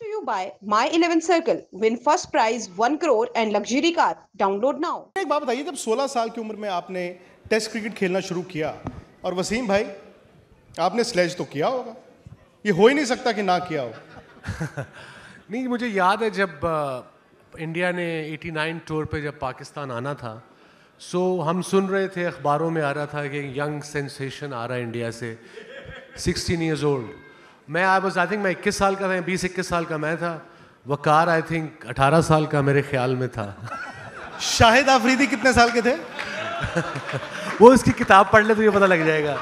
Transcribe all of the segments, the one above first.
to you by My 11 Circle. Win first prize 1 crore and luxury car. Download now. एक बात बताइए जब 16 साल की उम्र में आपने टेस्ट क्रिकेट खेलना शुरू किया और वसीम भाई आपने स्लेज तो किया होगा ये हो ही नहीं सकता कि ना किया हो नहीं मुझे याद है जब इंडिया ने 89 टूर पे जब पाकिस्तान आना था सो हम सुन रहे थे अखबारों में आ रहा था कि यंग सेंसेशन आ रहा है इंडिया से 16 इयर्स ओल्ड मैं आई वाज आई थिंक मैं 21 साल का था 20 21 साल का मैं था। वकार आई थिंक 18 साल का मेरे ख्याल में था। शाहिद आफरीदी कितने साल के थे? वो उसकी किताब पढ़ ले तो ये पता लग जाएगा।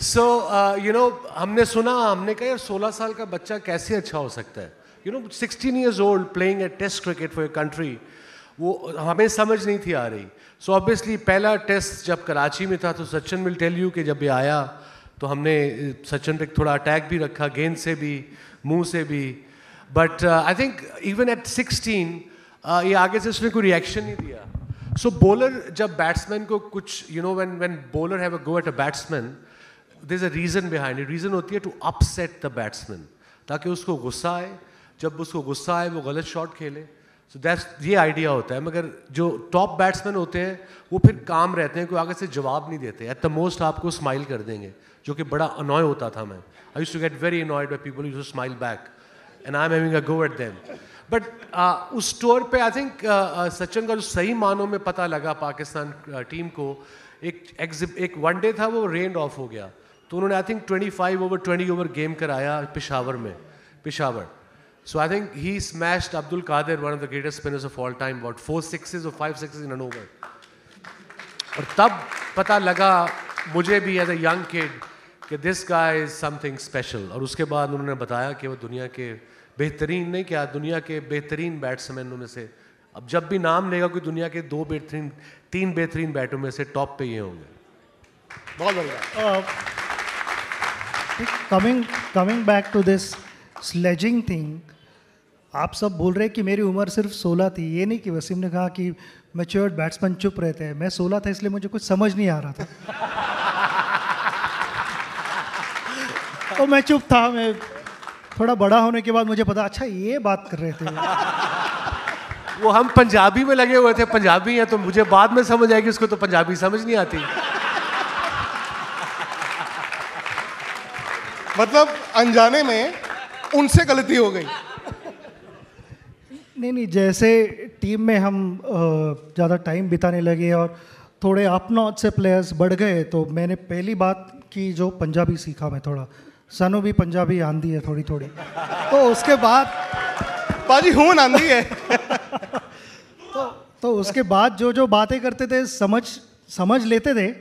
सो यू नो हमने सुना हमने कहा यार 16 साल का बच्चा कैसे अच्छा हो सकता है? You know sixteen years old playing a test cricket for a country वो हमें समझ नहीं थी आ रही। सो so ऑब्वियसली पहला टेस्ट जब कराची में था तो सचिन विल टेल यू कि जब ये आया तो हमने सचिन पे थोड़ा अटैक भी रखा गेंद से भी मुँह से भी। But I think even at 16 ये आगे से उसने कोई रिएक्शन नहीं दिया। सो so, बॉलर जब बैट्समैन को कुछ you know when when bowler have a go at a batsman there's a reason behind reason होती है टू अपसेट द बैट्समैन ताकि उसको गुस्सा आए। जब उसको गुस्सा आए वो गलत शॉट खेले। सो दैट्स ये आइडिया होता है, मगर जो टॉप बैट्समैन होते हैं, वो फिर काम रहते हैं, कोई आगे से जवाब नहीं देते। एट द मोस्ट आपको स्माइल कर देंगे, जो कि बड़ा अनॉय होता था मैं। I use to get very annoyed by people use to smile back and I am having a go at them but उस स्टोर पे आई थिंक सचिन का जो सही मानों में पता लगा पाकिस्तान टीम को, एक एग्जिब एक वन डे था, वो रेंड ऑफ़ हो गया। तो उन्होंने I think 25 over 20 over game कराया पिशावर में, Peshawar. So I think he smashed Abdul Qadir one of the greatest spinners of all time about four sixes और five sixes in an over और तब पता लगा मुझे भी एज अ यंग किड कि this guy is something special और उसके बाद उन्होंने बताया कि वो दुनिया के बेहतरीन, नहीं क्या, दुनिया के बेहतरीन बैट्समैनों में से। अब जब भी नाम लेगा कोई दुनिया के दो बेहतरीन, तीन बेहतरीन बैटों में से टॉप पे ये होंगे। बहुत बढ़िया। Coming coming back to this sledging thing आप सब बोल रहे हैं कि मेरी उम्र सिर्फ़ 16 थी। ये नहीं कि वसीम ने कहा कि मैच्योर्ड बैट्समैन चुप रहते हैं। मैं 16 था इसलिए मुझे कुछ समझ नहीं आ रहा था। तो मैं चुप था मैं थोड़ा बड़ा होने के बाद मुझे पता अच्छा ये बात कर रहे थे। वो हम पंजाबी में लगे हुए थे पंजाबी हैं तो मुझे बाद में समझ आएगी उसको तो पंजाबी समझ नहीं आती। मतलब अनजाने में उनसे गलती हो गई। नहीं नहीं जैसे टीम में हम ज़्यादा टाइम बिताने लगे और थोड़े अप नॉट से प्लेयर्स बढ़ गए तो मैंने पहली बात की जो पंजाबी सीखा मैं थोड़ा। सनो भी पंजाबी आंधी है थोड़ी थोड़ी। तो उसके बाद बाजी हूँ आंधी है। तो तो उसके बाद जो जो बातें करते थे समझ समझ लेते थे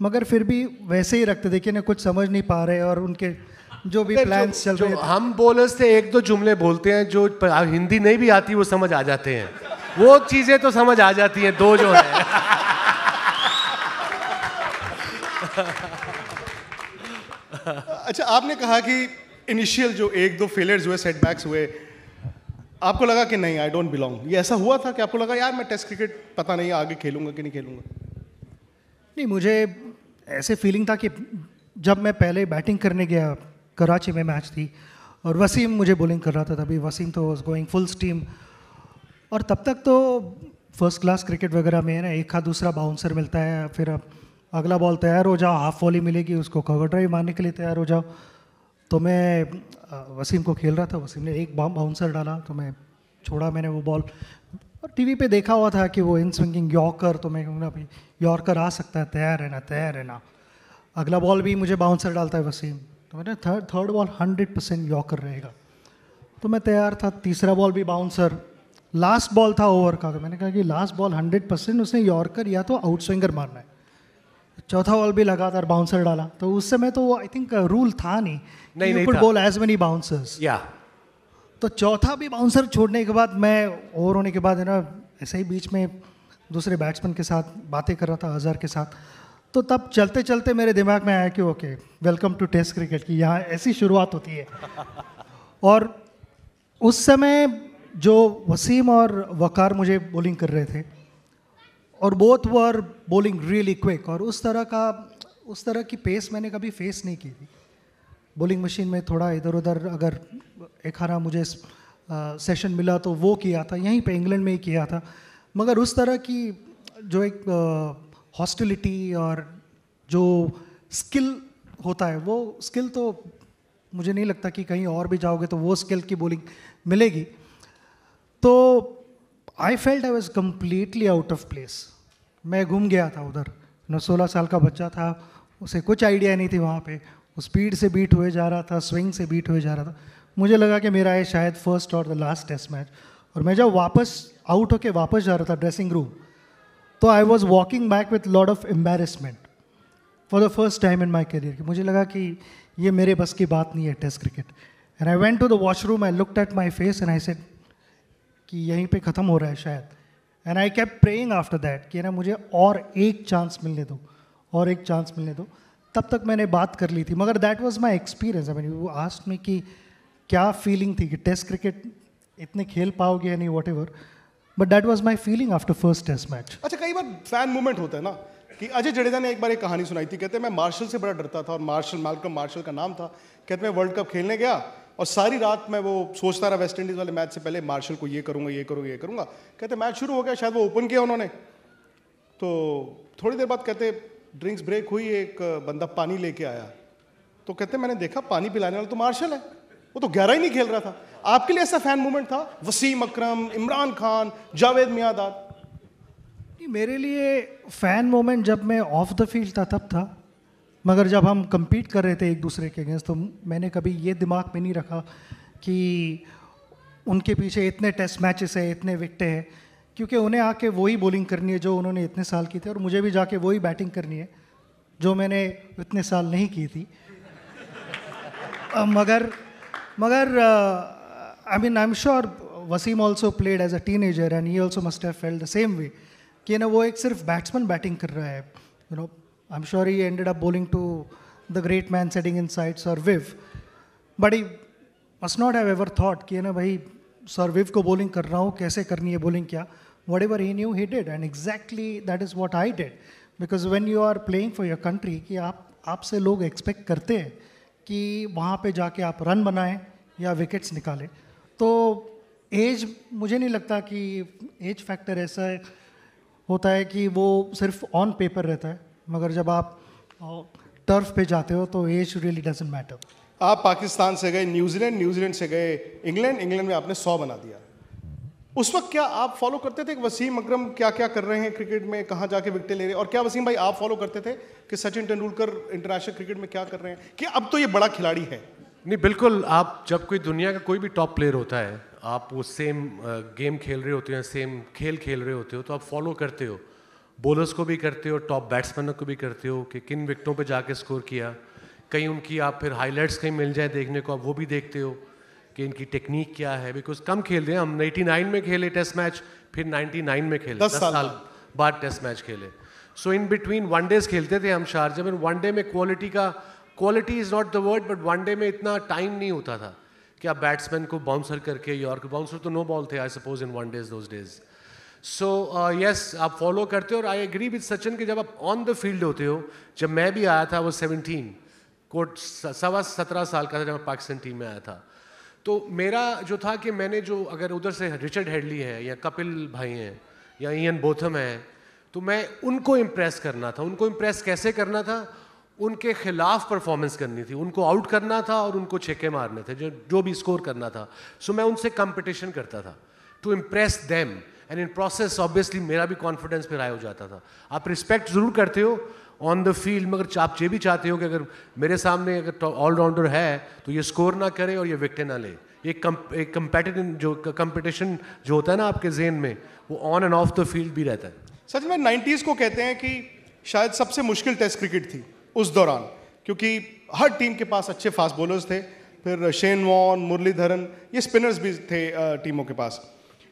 मगर फिर भी वैसे ही रखते थे कि ना कुछ समझ नहीं पा रहे और उनके जो भी प्लान चल रहे हम बॉलर्स थे एक दो जुमले बोलते हैं जो हिंदी नहीं भी आती वो समझ आ जाते हैं। वो चीज़ें तो समझ आ जाती हैं दो जो है। अच्छा आपने कहा कि इनिशियल जो एक दो फेलियर्स हुए सेटबैक्स हुए आपको लगा कि नहीं आई डोंट बिलोंग ये ऐसा हुआ था कि आपको लगा यार मैं टेस्ट क्रिकेट पता नहीं आगे खेलूँगा कि नहीं खेलूँगा? नहीं मुझे ऐसे फीलिंग था कि जब मैं पहले बैटिंग करने गया कराची में मैच थी और वसीम मुझे बॉलिंग कर रहा था तभी। वसीम तो वॉज़ गोइंग फुल स्टीम और तब तक तो फ़र्स्ट क्लास क्रिकेट वगैरह में ना, एक हाथ दूसरा बाउंसर मिलता है, फिर अब अगला बॉल तैयार हो जाओ हाफ़ वॉली मिलेगी, उसको कवर ड्राइव मारने के लिए तैयार हो जाओ। तो मैं वसीम को खेल रहा था, वसीम ने एक बाउंसर डाला तो मैं छोड़ा मैंने वो बॉल और टीवी पे देखा हुआ था कि वो इन स्विंगिंग यॉर्कर तो मैं कहूँगा भाई यॉर्कर आ सकता है, तैयार रहना तैयार रहना। अगला बॉल भी मुझे बाउंसर डालता है वसीम। तो मैंने third third ball hundred percent yorker रहेगा। तो मैं तैयार था तीसरा बॉल भी बाउंसर। लास्ट बॉल था ओवर का तो मैंने कहा कि लास्ट बॉल हंड्रेड परसेंट उसने यॉर्कर या तो आउट स्विंगर मारना है। चौथा बॉल भी लगातार बाउंसर डाला तो उस समय तो आई थिंक रूल था नहीं नहीं, नहीं बॉल एज मेनी बाउंसर्स या तो चौथा भी बाउंसर छोड़ने के बाद मैं ओवर होने के बाद है ना ऐसे ही बीच में दूसरे बैट्समैन के साथ बातें कर रहा था अजहर के साथ। तो तब चलते चलते मेरे दिमाग में आया कि okay welcome to test cricket की यहाँ ऐसी शुरुआत होती है। और उस समय जो वसीम और वकार मुझे बॉलिंग कर रहे थे और both were bowling really quick और उस तरह का उस तरह की पेस मैंने कभी फेस नहीं की थी। बॉलिंग मशीन में थोड़ा इधर उधर अगर एक हारा मुझे सेशन मिला तो वो किया था यहीं पे इंग्लैंड में ही किया था। मगर उस तरह की जो एक हॉस्टिलिटी और जो स्किल होता है, वो स्किल तो मुझे नहीं लगता कि कहीं और भी जाओगे तो वो स्किल की बोलिंग मिलेगी। तो I felt I was completely out of place मैं घूम गया था उधर। न सोलह साल का बच्चा था। उसे कुछ आइडिया नहीं थी वहाँ पे। वो स्पीड से बीट हुए जा रहा था स्विंग से बीट हुए जा रहा था। मुझे लगा कि मेरा ये शायद फ़र्स्ट और द लास्ट टेस्ट मैच और मैं जब वापस आउट होके वापस जा रहा था ड्रेसिंग रूम तो I was walking back with lord of embarrassment for the first time in my career मुझे लगा कि ये मेरे बस की बात नहीं है test cricket and I went to the washroom I looked at my face and I said कि यहीं पे ख़त्म हो रहा है शायद. And I kept praying after that कि ना मुझे और एक चांस मिलने दो, और एक चांस मिलने दो. तब तक मैंने बात कर ली थी, मगर that was my experience I mean you asked me कि क्या फीलिंग थी कि टेस्ट क्रिकेट इतने खेल पाओगे या नहीं what but that was my feeling after first test match अच्छा कई बार फ़ैन मूवमेंट होता है ना, कि अजय जडेजा ने एक बार एक कहानी सुनाई थी, कहते मैं मार्शल से बड़ा डरता था और मार्शल, मालकम मार्शल का नाम था। कहते मैं वर्ल्ड कप खेलने गया और सारी रात मैं वो सोचता रहा वेस्ट इंडीज़ वाले मैच से पहले, मार्शल को ये करूँगा ये करूँगा ये करूँगा। कहते मैच शुरू हो गया, शायद वो ओपन किया उन्होंने। तो थोड़ी देर बाद कहते ड्रिंक्स ब्रेक हुई, एक बंदा पानी लेके आया। तो कहते मैंने देखा पानी पिलाने वाला तो मार्शल है। वो तो गहरा ही नहीं खेल रहा था। आपके लिए ऐसा फ़ैन मूवमेंट था? वसीम अकरम, इमरान खान, जावेद मियादाद। मेरे लिए फ़ैन मोमेंट जब मैं ऑफ़ द फ़ील्ड था, तब था। मगर जब हम compete कर रहे थे एक दूसरे के अगेंस्ट तो मैंने कभी ये दिमाग में नहीं रखा कि उनके पीछे इतने टेस्ट मैचेस है, इतने विकटे हैं। क्योंकि उन्हें आके वही बॉलिंग करनी है जो उन्होंने इतने साल की थी, और मुझे भी जाके वही बैटिंग करनी है जो मैंने इतने साल नहीं की थी। मगर मगर I mean I am sure Wasim also played as a teenager and he also must have felt the same way कि ना वो एक सिर्फ़ बैट्समैन बैटिंग कर रहा है। You know I am sure he ended up bowling to the great man setting in sides और Viv but he must not have ever thought कि ना भाई सर विव को बॉलिंग कर रहा हूँ, कैसे करनी है बॉलिंग क्या? Whatever he knew he did and exactly that is what I did because when you are playing for your country कि आप, आपसे लोग एक्सपेक्ट करते हैं। कि वहाँ पे जाके आप रन बनाएँ या विकेट्स निकालें। तो एज मुझे नहीं लगता कि एज फैक्टर ऐसा है होता है कि वो सिर्फ़ ऑन पेपर रहता है, मगर जब आप टर्फ पे जाते हो तो एज रियली डजेंट मैटर आप पाकिस्तान से गए, न्यूजीलैंड न्यूजीलैंड से गए, इंग्लैंड इंग्लैंड में आपने सौ बना दिया। उस वक्त क्या आप फॉलो करते थे कि वसीम अकरम क्या क्या कर रहे हैं क्रिकेट में, कहाँ जाके विकटें ले रहे हैं? और क्या वसीम भाई आप फॉलो करते थे कि सचिन तेंदुलकर इंटरनेशनल क्रिकेट में क्या कर रहे हैं? कि अब तो ये बड़ा खिलाड़ी है। नहीं, बिल्कुल, आप जब कोई दुनिया का कोई भी टॉप प्लेयर होता है, आप वो सेम गेम खेल रहे होते हो या सेम खेल खेल रहे होते हो तो आप फॉलो करते हो। बॉलर्स को भी करते हो टॉप बैट्समैनों को भी करते हो कि किन विकटों पर जाके स्कोर किया। कहीं उनकी आप फिर हाईलाइट्स कहीं मिल जाए देखने को, आप वो भी देखते हो। कि इनकी टेक्निक क्या है? बिकॉज़ कम खेलते हैं हम 89 में खेले टेस्ट मैच फिर 99 में खेले। दस साल बाद। टेस्ट मैच खेले। So in between one days खेलते थे हम शारजा में वन डे में क्वालिटी का quality is not the word but one day में इतना टाइम नहीं होता था कि आप बैट्समैन को बाउंसर करके यॉर्क बाउंसर तो नो बॉल थे I suppose in one days those days so yes आप फॉलो करते हो और आई एग्री विद सचिन कि जब आप ऑन द फ़ील्ड होते हो जब मैं भी आया था वो सेवनटीन कोट सवा सत्रह साल का था जब मैं पाकिस्तान टीम में आया था। तो मेरा जो था कि मैंने जो, अगर उधर से रिचर्ड हेडली है, या कपिल भाई हैं, या इयन बोथम है तो मैं उनको इम्प्रेस करना था। उनको इम्प्रेस कैसे करना था? उनके खिलाफ परफॉर्मेंस करनी थी। उनको आउट करना था और उनको छक्के मारने थे, जो जो भी स्कोर करना था। सो so मैं उनसे कंपटीशन करता था to impress them and in process obviously मेरा भी कॉन्फिडेंस फिर हाई हो जाता था। आप रिस्पेक्ट ज़रूर करते हो ऑन द फ़ील्ड मगर आप ये भी चाहते हो कि अगर मेरे सामने अगर ऑलराउंडर है तो ये स्कोर ना करे और ये विकटें ना ले। एक एक कंपेटिटिव जो कंपटीशन जो होता है ना आपके जेन में, वो on and off the field भी रहता है। सच में नाइन्टीज़ को कहते हैं कि शायद सबसे मुश्किल टेस्ट क्रिकेट थी उस दौरान, क्योंकि हर टीम के पास अच्छे फास्ट बॉलर्स थे। फिर शेन वॉन मुरलीधरन ये स्पिनर्स भी थे टीमों के पास।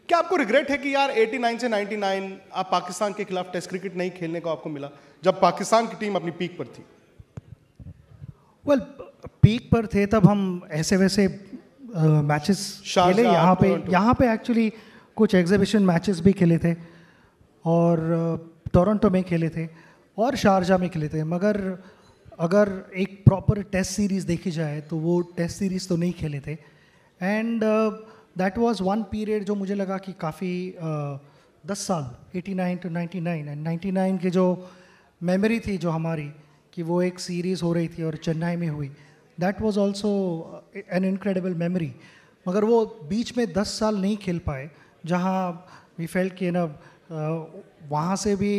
क्या आपको रिग्रेट है कि यार 89 से 99 आप पाकिस्तान के खिलाफ टेस्ट क्रिकेट नहीं खेलने को आपको मिला? जब पाकिस्तान की टीम अपनी पीक पर थी। वेल well, पीक पर थे तब हम ऐसे वैसे मैचेस खेले। यहाँ पे यहाँ पे एक्चुअली कुछ एग्जीबिशन मैचेस भी खेले थे और टोरंटो में खेले थे और शारजा में खेले थे। मगर अगर एक प्रॉपर टेस्ट सीरीज़ देखी जाए तो वो टेस्ट सीरीज़ तो नहीं खेले थे। And that was one period जो मुझे लगा कि काफ़ी uh, दस साल 89 टू 99 एंड 99 के जो मेमोरी थी जो हमारी कि वो एक सीरीज़ हो रही थी और चेन्नई में हुई। That was also an incredible memory मगर वो बीच में दस साल नहीं खेल पाए जहाँ वी फेल्ट कि ना uh, वहाँ से भी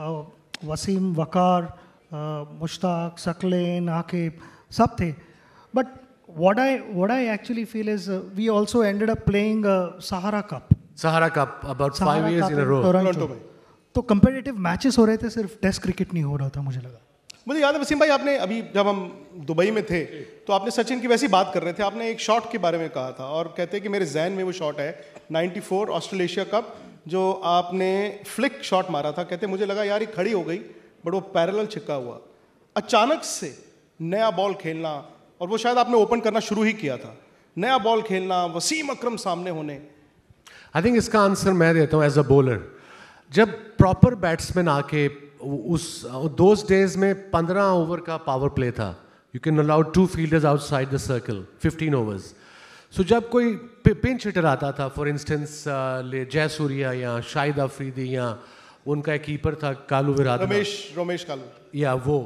uh, वसीम वकार uh, मुश्ताक सकलेन आकेब सब थे। But what I what I actually feel is we also ended a playing Sahara cup Sahara cup about five in Toronto में तो कंपेटिटिव मैचेस हो रहे थे सिर्फ़ टेस्ट क्रिकेट नहीं हो रहा था मुझे लगा। मुझे याद है वसीम भाई आपने अभी जब हम दुबई में थे तो आपने सचिन की वैसी बात कर रहे थे। आपने एक शॉट के बारे में कहा था और कहते हैं कि मेरे जहन में वो शॉट है 94 ऑस्ट्रेलेशिया कप जो आपने फ्लिक शॉट मारा था। कहते मुझे लगा यार ये खड़ी हो गई बट वो पैरेलल छिक्का हुआ। अचानक से नया बॉल खेलना और वो शायद आपने ओपन करना शुरू ही किया था। नया बॉल खेलना वसीम अक्रम सामने होने। आई थिंक इसका आंसर मैं देता हूँ एज अ बॉलर जब प्रॉपर बैट्समैन आके उस दोज डेज़ में पंद्रह ओवर का पावर प्ले था। You can allow to fielders outside the circle fifteen overs so जब कोई पिंच हिटर आता था फॉर इंस्टेंस ले जय सूर्या या शाहिद अफरीदी या उनका एक कीपर था कालू विराट रमेश रमेश कालू। या वो।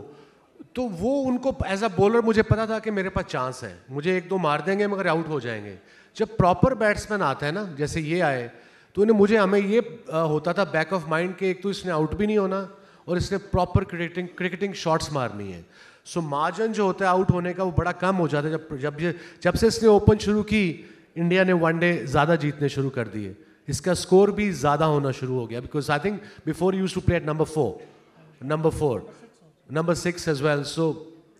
तो वो उनको एज अ बॉलर मुझे पता था कि मेरे पास चांस है। मुझे एक दो मार देंगे मगर आउट हो जाएँगे। जब प्रॉपर बैट्समैन आता है ना जैसे ये आए तो इन्हें मुझे हमें ये होता था बैक ऑफ़ माइंड के एक तो इसने आउट भी नहीं होना और इसने प्रॉपर क्रिकेटिंग क्रिकेटिंग शॉट्स मारनी है। सो so, मार्जन जो होता है आउट होने का वो बड़ा कम हो जाता है जब जब ये जब से इसने ओपन शुरू की इंडिया ने वनडे ज़्यादा जीतने शुरू कर दिए। इसका स्कोर भी ज़्यादा होना शुरू हो गया because I think before use to play at number four number four number six as well so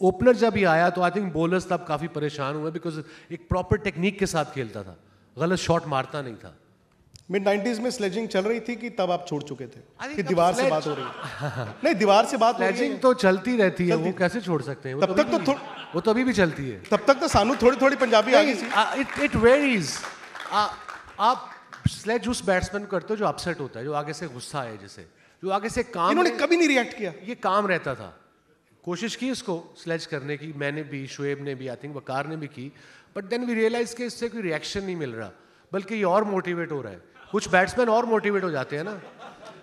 opener जब ही आया तो आई थिंक बॉलर्स तब काफ़ी परेशान हुए बिकॉज़ एक प्रॉपर टेक्निक के साथ खेलता था। गलत शॉट मारता नहीं था। मिड नाइन्टीज में स्लेजिंग चल रही थी कि तब आप छोड़ चुके थे कि दीवार से बात हो रही है। नहीं दीवार से बात स्लेजिंग तो चलती रहती है वो कैसे छोड़ सकते हैं? तब तक अभी तो भी- वो तो अभी भी चलती है। तब तक तो सानू थोड़ी थोड़ी पंजाबी आ गई थी इट इट वेरीज आप स्लेज उस बैट्समैन को करते हो जो अपसेट होता है जो आगे से गुस्सा है जैसे जो आगे से काम इन्होंने कभी नहीं रिएक्ट किया। ये काम रहता था। कोशिश की इसको स्लेज करने की मैंने भी शुएब ने भी आई थिंक वकार ने भी की बट देन वी रियलाइज़ कि इससे कोई रिएक्शन नहीं मिल रहा बल्कि ये और मोटिवेट हो रहा है। कुछ बैट्समैन और मोटिवेट हो जाते हैं ना।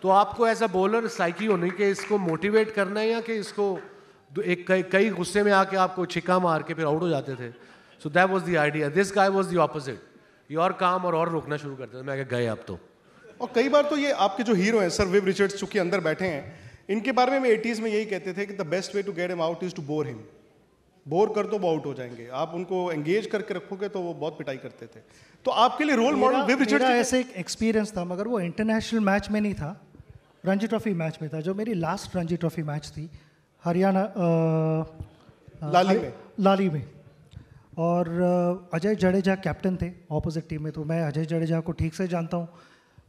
तो आपको एज अ बॉलर साइकी होनी कि इसको मोटिवेट करना है या कि इसको एक कई गुस्से में आके आपको छिक्का मार के फिर आउट हो जाते थे। So that was the idea this guy was the opposite ये और काम और और रोकना शुरू करते थे। मैं गए आप तो। और कई बार तो ये आपके जो हीरो हैं सर विव रिचर्ड्स चूँकि अंदर बैठे हैं, इनके बारे में एटीज में यही कहते थे कि the best way to get him out is to bore him bore कर दो वो आउट हो जाएँगे। आप उनको एंगेज करके रखोगे तो वो बहुत पिटाई करते थे। तो आपके लिए रोल मॉडल विव मेरा रिचर्ड्स ऐसे एक एक्सपीरियंस था मगर वो इंटरनेशनल मैच में नहीं था। रणजी ट्रॉफी मैच में था। जो मेरी लास्ट रणजी ट्रॉफी मैच थी हरियाणा लाली में। लाली में। और अजय जडेजा कैप्टन थे ऑपोजिट टीम में तो मैं अजय जडेजा को ठीक से जानता हूँ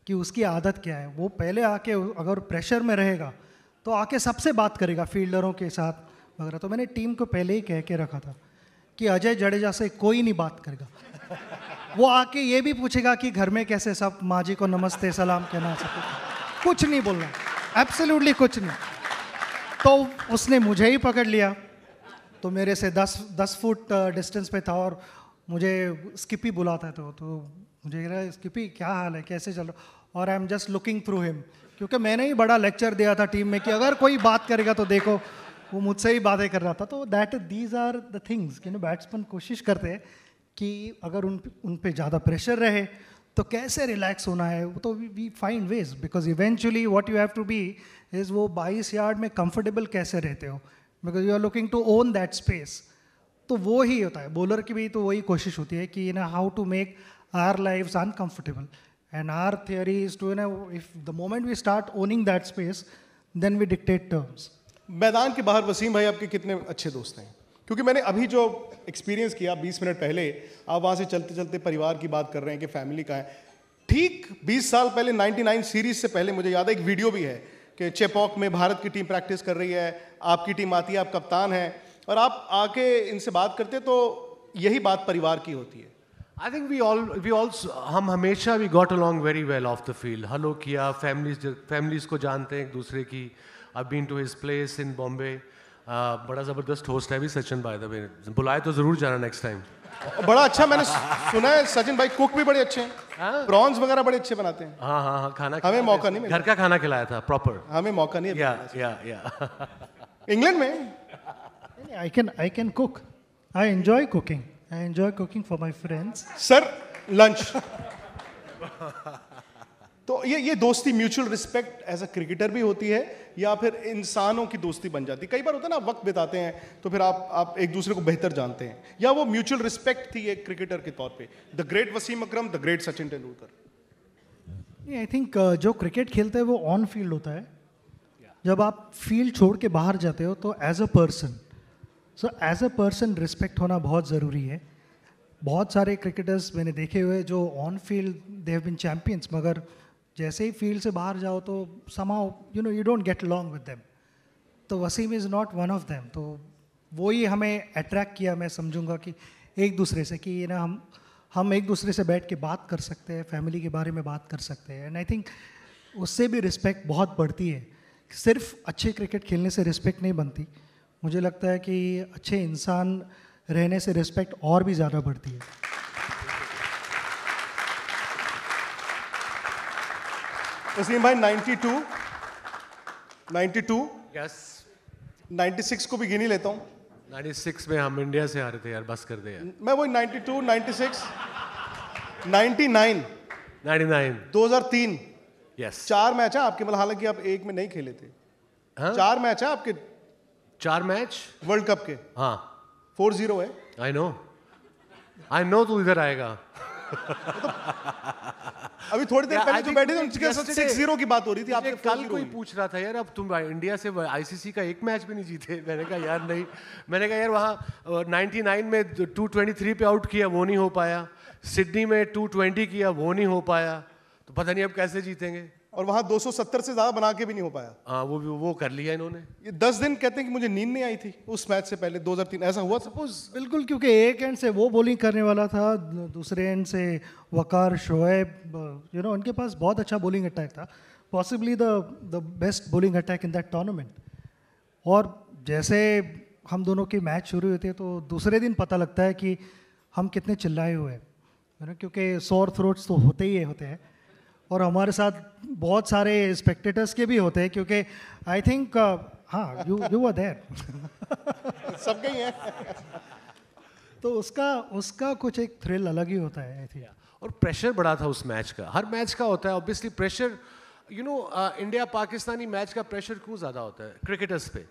कि उसकी आदत क्या है। वो पहले आके अगर प्रेशर में रहेगा तो आके सबसे बात करेगा फील्डरों के साथ। वगैरह तो मैंने टीम को पहले ही कह के रखा था कि अजय जडेजा से कोई नहीं बात करेगा। वो आके ये भी पूछेगा कि घर में कैसे सब, माँ जी को नमस्ते, सलाम कहना, सब कुछ। नहीं बोलना। एब्सोल्युटली कुछ नहीं। तो उसने मुझे ही पकड़ लिया। तो मेरे से दस दस फुट डिस्टेंस पे था और मुझे स्किपी बुलाता है तो तो मुझे कह रहा है स्किपी क्या हाल है? कैसे चल रहा और I am just looking through him क्योंकि मैंने ही बड़ा लेक्चर दिया था टीम में कि अगर कोई बात करेगा तो देखो वो मुझसे ही बातें कर रहा था। तो that these are the things कि बैट्समैन कोशिश करते हैं कि अगर उन उन पे ज़्यादा प्रेशर रहे तो कैसे रिलैक्स होना है? वो तो we find ways because eventually what you have to be is वो 22 यार्ड में कंफर्टेबल कैसे रहते हो? Because you are looking to own that space तो वो ही होता है। बॉलर की भी तो वही कोशिश होती है कि ना how to make our life uncomfortable and our theory is to ना if the moment we start owning that space then we dictate terms मैदान के बाहर वसीम भाई आपके कितने अच्छे दोस्त हैं? क्योंकि मैंने अभी जो एक्सपीरियंस किया 20 मिनट पहले, आप वहाँ से चलते चलते परिवार की बात कर रहे हैं कि फैमिली का है। ठीक 20 साल पहले 99 सीरीज़ से पहले मुझे याद है, एक वीडियो भी है कि चेपॉक में भारत की टीम प्रैक्टिस कर रही है, आपकी टीम आती है, आप कप्तान हैं। और आप आके इनसे बात करते तो यही बात परिवार की होती है। I think we all we also हम हमेशा we got along very well off the field hello किया फैमिलीज़ फैमिलीज़ को जानते हैं एक दूसरे की। I been to his place in Bombay Uh, बड़ा ज़बरदस्त होस्ट है भी सचिन बाय द वे बुलाए तो ज़रूर जाना नेक्स्ट टाइम बड़ा अच्छा मैंने सुना है सचिन भाई कुक भी बड़े अच्छे हैं। प्रॉन्स वगैरह बड़े अच्छे बनाते हैं। हाँ हाँ हाँ खाना हमें मौका। नहीं घर का खाना खिलाया था प्रॉपर हमें मौका नहीं या या या इंग्लैंड में? I can I can cook. I enjoy cooking. I enjoy cooking for my friends. Sir lunch तो ये ये दोस्ती mutual respect as a cricketer भी होती है, या फिर इंसानों की दोस्ती बन जाती है। कई बार होता है ना, वक्त बिताते हैं तो फिर आप आप एक दूसरे को बेहतर जानते हैं। या वो म्यूचुअल रिस्पेक्ट थी एक क्रिकेटर के तौर पे। The great Wasim Akram the great Sachin Tendulkar नहीं आई थिंक जो क्रिकेट खेलते हैं, वो ऑन फ़ील्ड होता है। जब आप फ़ील्ड छोड़ के बाहर जाते हो तो as a person so as a person respect होना बहुत ज़रूरी है। बहुत सारे क्रिकेटर्स मैंने देखे हुए जो on field they have been champions मगर जैसे ही फ़ील्ड से बाहर जाओ तो समाउ you know you don't get long with them तो Wasim is not one of them तो वो ही हमें अट्रैक्ट किया, मैं समझूँगा कि एक दूसरे से कि ना हम हम एक दूसरे से बैठ के बात कर सकते हैं फैमिली के बारे में बात कर सकते हैं। एंड आई थिंक उससे भी रिस्पेक्ट बहुत बढ़ती है। सिर्फ़ अच्छे क्रिकेट खेलने से रिस्पेक्ट नहीं बनती। मुझे लगता है कि अच्छे इंसान रहने से रिस्पेक्ट और भी ज़्यादा बढ़ती है। वसीम भाई 92 92 यस 96 को भी गिनी लेता हूँ। 96 में हम इंडिया से आ रहे थे यार बस कर दे यार। मैं वही 92 96 99 99 2003 यस चार मैच है आपके मतलब हालाँकि आप एक में नहीं खेले थे। हाँ? चार मैच है आपके। चार मैच वर्ल्ड कप के। हाँ। फोर ज़ीरो है। आई नो आई नो तू इधर आएगा। अभी थोड़ी देर पहले जो बैठे थे उनके साथ सिक्स ज़ीरो की बात हो रही थी आपने कल कोई पूछ रहा था यार अब तुम इंडिया से आईसीसी का एक मैच भी नहीं जीते? मैंने कहा यार नहीं। मैंने कहा यार वहाँ नाइन्टी नाइन में टू ट्वेंटी थ्री पे आउट किया वो नहीं हो पाया। सिडनी में टू ट्वेंटी किया वो नहीं हो पाया। तो पता नहीं अब कैसे जीतेंगे? और वहाँ 270 से ज़्यादा बना के भी नहीं हो पाया। हाँ वो भी वो कर लिया इन्होंने। ये दस दिन कहते हैं कि मुझे नींद नहीं आई थी उस मैच से पहले 2003 ऐसा हुआ था? बिल्कुल क्योंकि एक एंड से वो बॉलिंग करने वाला था दूसरे एंड से वकार शोएब यू नो उनके पास बहुत अच्छा बॉलिंग अटैक था। Possibly the the best bowling attack in that tournament और जैसे हम दोनों की मैच शुरू हुई थी तो दूसरे दिन पता लगता है कि हम कितने चिल्लाए हुए हैं। ना? क्योंकि सौर थ्रोट्स तो होते ही होते हैं। और हमारे साथ बहुत सारे स्पेक्टेटर्स के भी होते हैं क्योंकि आई थिंक हाँ यू यू आर देयर सबके ही है। तो उसका उसका कुछ एक थ्रिल अलग ही होता है आई थिंक और प्रेशर बड़ा था उस मैच का। हर मैच का होता है obviously pressure you know India Pakistani match का प्रेशर क्यों ज़्यादा होता है? क्रिकेटर्स पे।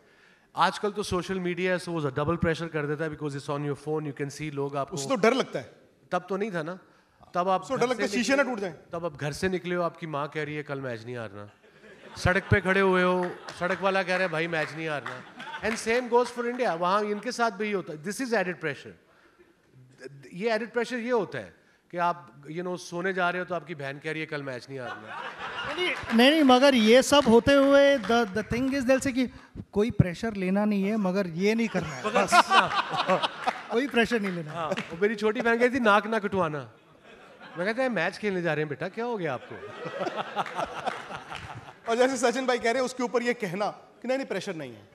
आजकल तो सोशल मीडिया है सो वो डबल प्रेशर कर देता है because it's on your phone you can see लोग आपको उससे तो डर लगता है। तब तो नहीं था ना? तब आप डर लगता है शीशे ना टूट जाए। तब आप घर से निकले हो आपकी माँ कह रही है कल मैच नहीं हारना। सड़क पे खड़े हुए हो सड़क वाला कह रहा है भाई मैच नहीं हारना। And same goes for India वहाँ इनके साथ भी ये होता है। दिस इज़ एडेड प्रेशर ये एडेड प्रेशर ये होता है कि आप यू you नो know, सोने जा रहे हो तो आपकी बहन कह रही है कल मैच नहीं हारना। नहीं नहीं मगर ये सब होते हुए द द थिंग इज़ दिल से कि कोई प्रेशर लेना नहीं है मगर ये नहीं करना है बस। कोई प्रेशर नहीं लेना हाँ। वो मेरी छोटी बहन कहती थी नाक ना कटवाना। मैं कहता है मैच खेलने जा रहे हैं बेटा क्या हो गया आपको? और जैसे सचिन भाई कह रहे हैं उसके ऊपर ये कहना कि नहीं नहीं प्रेशर नहीं है।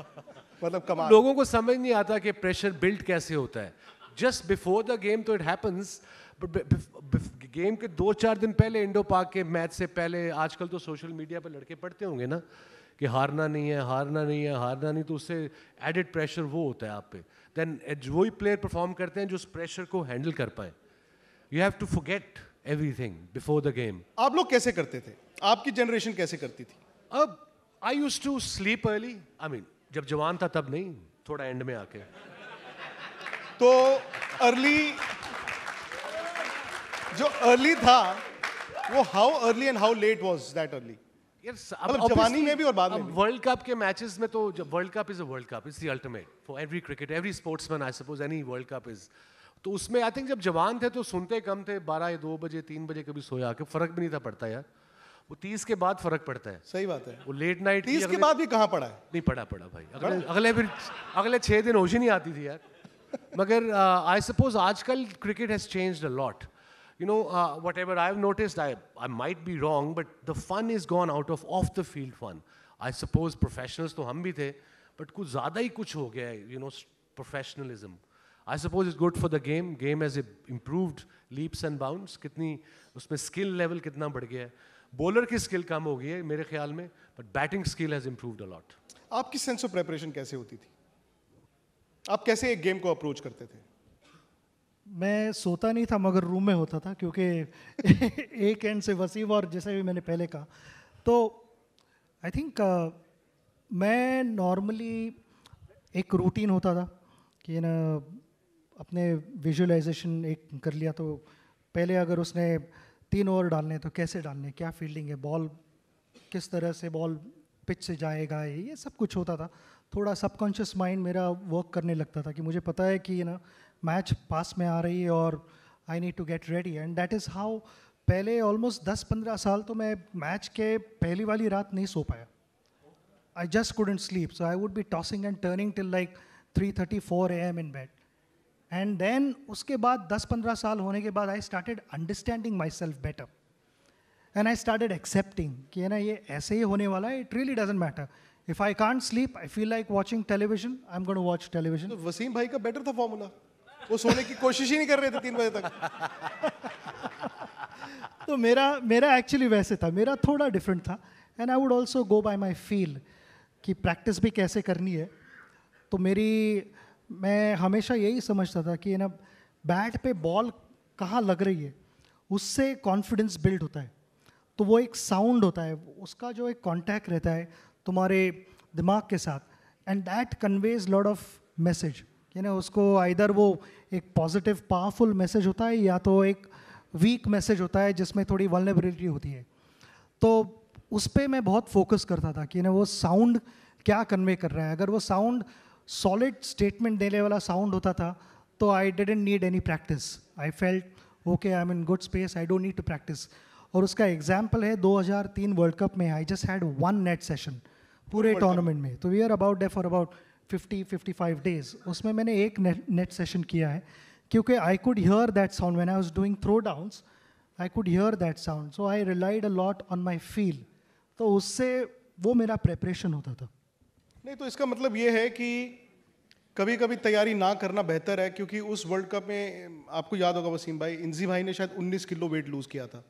मतलब कमाल। लोगों को समझ नहीं आता कि प्रेशर बिल्ड कैसे होता है। जस्ट बिफोर द गेम तो इट हैपन्स गेम के दो चार दिन पहले इंडो पाक के मैच से पहले आजकल तो सोशल मीडिया पर लड़के पढ़ते होंगे ना कि हारना नहीं है हारना नहीं है हारना नहीं तो उससे एडेड प्रेशर वो होता है आप पे। देन वही प्लेयर परफॉर्म करते हैं जो उस प्रेशर को हैंडल कर पाए। You have to forget everything before the game आप लोग कैसे करते थे? आपकी जनरेशन कैसे करती थी? अब I use to sleep early I mean जब जवान था तब नहीं थोड़ा एंड में आके। तो अर्ली जो अर्ली था वो how early and how late was that early जवानी में भी और बाद में वर्ल्ड कप के मैचेस में तो world cup is a world cup is the ultimate for every cricket every sportsman I suppose any world cup is तो उसमें आई थिंक जब जवान थे तो सुनते कम थे बारह या दो बजे तीन बजे कभी सोया के फ़र्क भी नहीं था पड़ता यार। वो तीस के बाद फ़र्क पड़ता है। सही बात है। वो लेट नाइट तीस के बाद भी कहाँ पड़ा है? नहीं पढ़ा पड़ा भाई। अगले अगले फिर अगले छः दिन होश ही नहीं आती थी यार। मगर आई सपोज़ आजकल cricket has change a lot you know uh, whatever i've noticed i i might be wrong but the fun is gone out of off the field fun. I suppose professionals तो हम भी थे but कुछ ज़्यादा ही कुछ हो गया है you know professionalism I suppose is good for the game game as a improved leaps and bounds कितनी उसमें स्किल लेवल कितना बढ़ गया है। बॉलर की स्किल कम हो गई है मेरे ख्याल में but batting skill has improved a lot आपकी सेंस ऑफ़ प्रेपरेशन कैसे होती थी? आप कैसे एक गेम को अप्रोच करते थे? मैं सोता नहीं था मगर रूम में होता था क्योंकि एक एंड से वसीम और जैसे भी मैंने पहले कहा। तो आई थिंक मैं नॉर्मली एक रूटीन होता था कि ना अपने विजुअलाइजेशन एक कर लिया तो पहले अगर उसने तीन ओवर डालने तो कैसे डालने क्या फील्डिंग है? बॉल किस तरह से बॉल पिच से जाएगा? ये सब कुछ होता था। थोड़ा सबकॉन्शियस माइंड मेरा वर्क करने लगता था कि मुझे पता है कि ना मैच पास में आ रही है और I need to get ready and that is how पहले ऑलमोस्ट दस पंद्रह साल तो मैं मैच के पहली वाली रात नहीं सो पाया। I just couldn't sleep so I would be tossing and turning till like three thirty four a m in bed and then उसके बाद दस पंद्रह साल होने के बाद I started understanding myself better and I started accepting कि है ना ये ऐसे ही होने वाला है it really doesn't matter if I can't sleep I feel like watching television I am going to watch television Wasim भाई का बेटर था फॉर्मूला वो सोने की कोशिश ही नहीं कर रहे थे तीन बजे तक। तो मेरा मेरा एक्चुअली वैसे था मेरा थोड़ा डिफरेंट था. And I would also go by my feel कि प्रैक्टिस भी कैसे करनी है. तो मेरी मैं हमेशा यही समझता था कि ना, बैट पे बॉल कहाँ लग रही है, उससे कॉन्फिडेंस बिल्ड होता है। तो वो एक साउंड होता है, उसका जो एक कॉन्टैक्ट रहता है तुम्हारे दिमाग के साथ। And that conveys lot of message कि ना, उसको आइधर वो एक पॉजिटिव पावरफुल मैसेज होता है या तो एक वीक मैसेज होता है जिसमें थोड़ी वलनेबिलिटी होती है। तो उस पर मैं बहुत फोकस करता था कि ना, वो साउंड क्या कन्वे कर रहा है। अगर वो साउंड सॉलिड स्टेटमेंट देने वाला साउंड होता था तो I didn't need any practice I felt okay I am in good space I don't need to practice और उसका एग्ज़ाम्पल है 2003 वर्ल्ड कप में I just had one net session पूरे टूर्नामेंट में. तो we are about day for about 50 55 days उसमें मैंने एक नेट सेशन किया है क्योंकि I could hear that sound when I was doing throw downs I could hear that sound so I relied a lot on my feel तो उससे वो मेरा प्रेपरेशन होता था। नहीं तो इसका मतलब ये है कि कभी कभी तैयारी ना करना बेहतर है क्योंकि उस वर्ल्ड कप में आपको याद होगा वसीम भाई इंजी भाई ने शायद 19 किलो वेट लूज किया था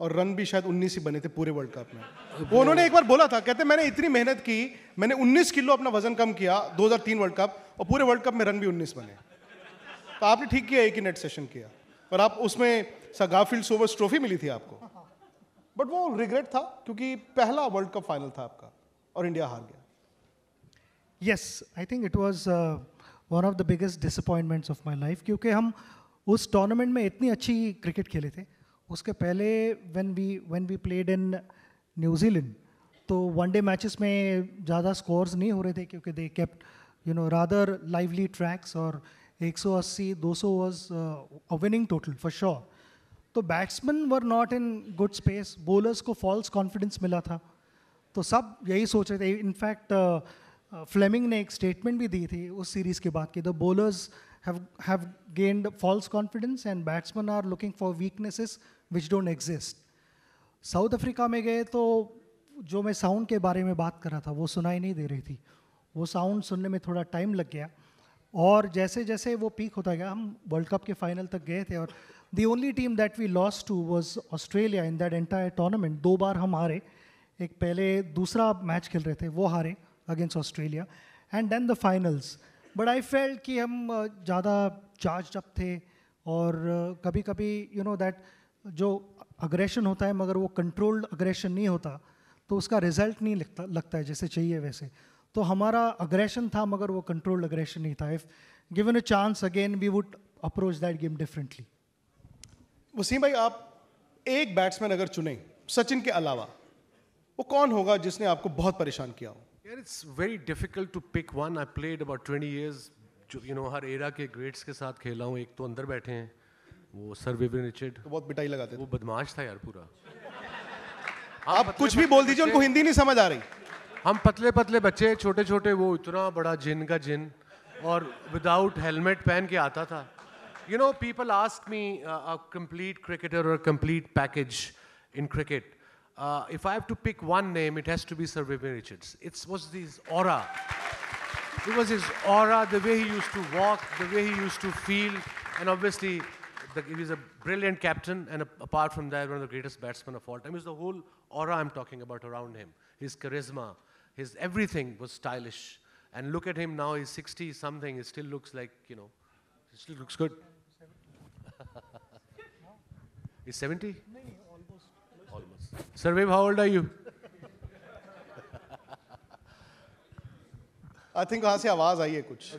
और रन भी शायद 19 ही बने थे पूरे वर्ल्ड कप में। वो उन्होंने एक बार बोला था कहते मैंने इतनी मेहनत की मैंने 19 किलो अपना वज़न कम किया 2003 वर्ल्ड कप और पूरे वर्ल्ड कप में रन भी 19 बने। तो आपने ठीक किया एक ही नेट सेशन किया। और आप उसमें गाफिल्ड सोवर्स ट्रॉफी मिली थी आपको। बट वो रिग्रेट था क्योंकि पहला वर्ल्ड कप फाइनल था आपका और इंडिया हार गया। Yes I think it was one of the biggest disappointments of my life क्योंकि हम उस टूर्नामेंट में इतनी अच्छी क्रिकेट खेले थे। उसके पहले when we when we played in New Zealand तो वनडे मैचेस में ज़्यादा स्कोर्स नहीं हो रहे थे क्योंकि they kept you know rather lively tracks और 180 200 was a winning total for sure तो batsmen were not in good space bowlers को फॉल्स कॉन्फिडेंस मिला था। तो सब यही सोच रहे थे। इनफैक्ट फ्लेमिंग ने एक स्टेटमेंट भी दी थी उस सीरीज़ के बाद कि the bowlers have gained false confidence and batsman are looking for weaknesses which don't exist South Africa में गए तो जो मैं साउंड के बारे में बात कर रहा था वो सुनाई नहीं दे रही थी। वो साउंड सुनने में थोड़ा टाइम लग गया और जैसे जैसे वो पीक होता गया, हम वर्ल्ड कप के फाइनल तक गए थे और the only team that we lost to was Australia in that entire tournament दो बार हम हारे, एक पहले दूसरा मैच खेल रहे थे, वो हारे। Against Australia and then the finals but I felt कि हम ज़्यादा चार्ज अप थे और कभी कभी यू नो दैट जो अग्रेशन होता है, मगर वो कंट्रोल्ड अग्रेशन नहीं होता तो उसका रिज़ल्ट नहीं लगता लगता है, जैसे चाहिए वैसे। तो हमारा अग्रेशन था, मगर वो कंट्रोल्ड अग्रेशन नहीं था। If given a chance again we would approach that game differently Wasim भाई, आप एक बैट्समैन अगर चुने, सचिन के अलावा, वो कौन होगा जिसने आपको बहुत परेशान किया हो? यार it's very difficult to pick one I played about 20 years जो यू नो हर एरा के ग्रेट्स के साथ खेला हूँ। एक तो अंदर बैठे हैं वो सर विविन रिचर्ड। तो बहुत पिटाई लगाते वो बदमाश था यार पूरा। आप कुछ भी बोल दीजिए उनको हिंदी नहीं समझ आ रही। हम पतले पतले बच्चे छोटे छोटे वो इतना बड़ा जिन का जिन। और विदाउट हेलमेट पहन के आता था। You know people ask me a complete cricketer और complete package in cricket Uh, if I have to pick one name, it has to be Sir Vivian Richards. It was his aura. It was his aura, the way he used to walk, the way he used to feel, and obviously, the, he was a brilliant captain, and a, apart from that, one of the greatest batsmen of all time. It was the whole aura I'm talking about around him. His charisma, his everything was stylish. And look at him now, he's 60 something, he still looks like, you know, he still looks good. he's 70? Sir how old are you? I think वहाँ से आवाज़ आई है कुछ।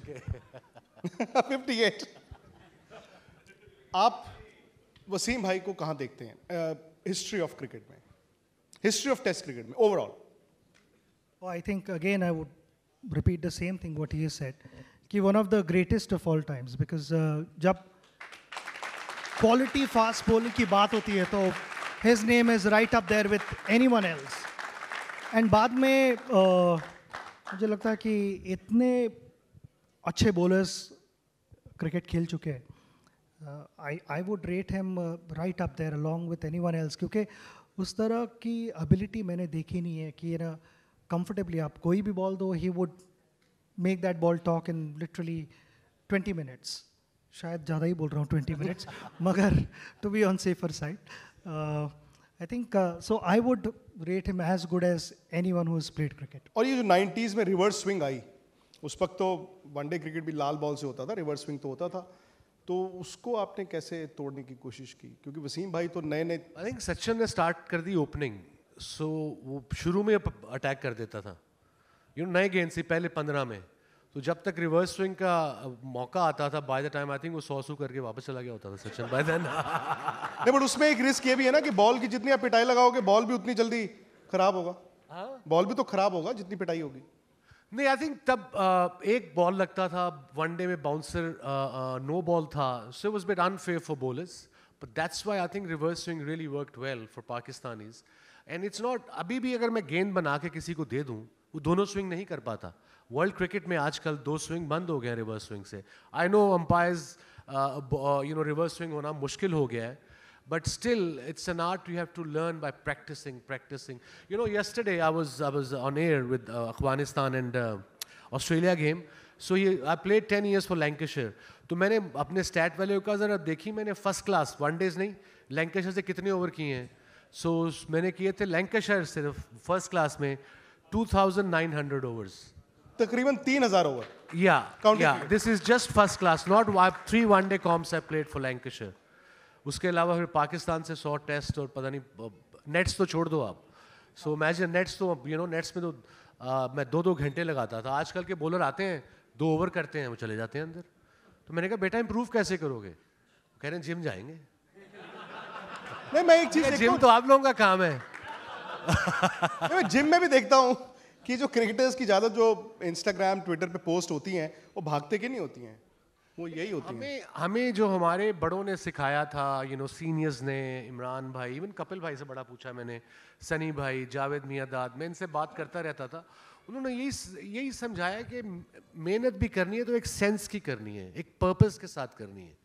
Fifty आप वसीम भाई को कहाँ देखते हैं? हिस्ट्री ऑफ़ क्रिकेट में। हिस्ट्री ऑफ़ टेस्ट क्रिकेट में overall I think again I would repeat the same thing what he said कि one of the greatest of all times because जब क्वालिटी फास्ट बॉलिंग की बात होती है तो his name is right up there with anyone else. And बाद में uh, मुझे लगता है कि इतने अच्छे bowlers क्रिकेट खेल चुके हैं। I I would rate him right up there along with any one else क्योंकि उस तरह की एबिलिटी मैंने देखी नहीं है कि ना कंफर्टेबली आप कोई भी बॉल दो ही would make that ball talk in literally twenty minutes शायद ज़्यादा ही बोल रहा हूँ ट्वेंटी मिनट्स मगर to be on safer side I think so I would rate him as good as any one who's played cricket और ये जो 90s में रिवर्स स्विंग आई उस वक्त तो वनडे क्रिकेट भी लाल बॉल से होता था रिवर्स स्विंग तो होता था। तो उसको आपने कैसे तोड़ने की कोशिश की? क्योंकि वसीम भाई तो नए नए आई थिंक सचिन ने स्टार्ट कर दी ओपनिंग सो वो शुरू में अटैक कर देता था। यू नो नए गेंद से पहले पंद्रह में। तो जब तक रिवर्स स्विंग का मौका आता था by the time I think वो सौ सौ करके वापस चला गया होता था सचिन बाय देन नहीं बट उसमें एक रिस्क ये भी है ना कि बॉल की जितनी आप पिटाई लगाओगे बॉल भी उतनी जल्दी खराब होगा। बॉल भी तो खराब होगा जितनी पिटाई होगी। नहीं आई थिंक तब uh, एक बॉल लगता था वनडे में बाउंसर नो बॉल था so was bit unfair for bowlers but that's why I think reverse swing really work well for Pakistanis and it's not अभी भी अगर मैं गेंद बना के किसी को दे दूँ वो दोनों स्विंग नहीं कर पाता। वर्ल्ड क्रिकेट में आजकल दो स्विंग बंद हो गया रिवर्स स्विंग से। I know umpires you know reverse swing होना मुश्किल हो गया है but still it's an art you have to learn by practising practising you know yesterday I was I was on air with Afghanistan and Australia game so ये I play ten years for Lancashire तो मैंने अपने stat वाले का जरा देखी, मैंने first class one days नहीं लैंकेशर से कितने ओवर किए हैं? सो मैंने किए थे लैंकेशर सिर्फ़ फ़र्स्ट क्लास में two thousand nine hundred overs तकरीबन तीन हज़ार over Yeah, Counting yeah. cricket. This is just first class. Not wa- three one-day comps I played for Lancashire. उसके अलावा फिर पाकिस्तान से सौ टेस्ट और पता नहीं नेट्स तो छोड़ दो आप सो इमेजिन नेट्स तो यू नो नेट्स में तो आ, मैं दो दो घंटे लगाता था। आजकल के बॉलर आते हैं दो ओवर करते हैं वो चले जाते हैं अंदर। तो मैंने कहा बेटा इम्प्रूव कैसे करोगे? कह रहे हैं जिम जाएँगे. नहीं मैं एक चीज़ जिम तो आप लोगों का काम है. मैं जिम में भी देखता हूँ। कि जो क्रिकेटर्स की ज़्यादा जो इंस्टाग्राम ट्विटर पे पोस्ट होती हैं, वो भागते की नहीं होती हैं? वो यही होती हैं। हमें हमें जो हमारे बड़ों ने सिखाया था यू नो सीनियर्स ने, इमरान भाई इवन कपिल भाई से बड़ा पूछा मैंने, सनी भाई, जावेद मियादाद मैं इनसे बात करता रहता था। उन्होंने यही यही समझाया कि मेहनत भी करनी है तो एक सेंस की करनी है, एक पर्पस के साथ करनी है।